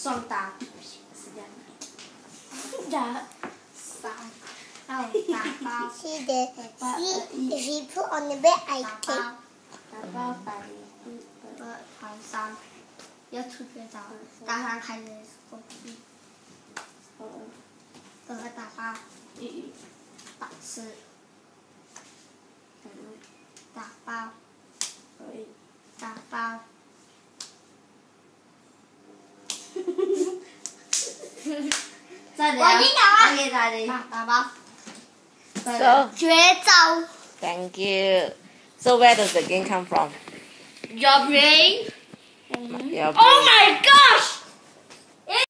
双打，是这样的。打三，然后打包，See the see if you put on the bed, I can. 包，打包打一二三，要出绝招，打三开始手机，二个打包，一打四，打包，打包。我已经打完可以再来，打包。 So 绝招。 thank you. So where does the game come from? Your brain. Your Oh my gosh!